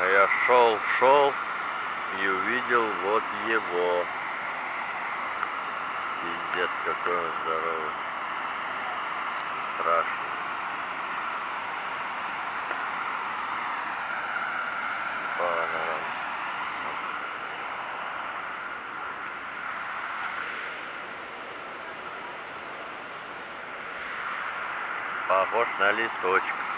А я шел, шел и увидел вот его. Пиздец, какой он здоровый. Страшный. Похож на листочек.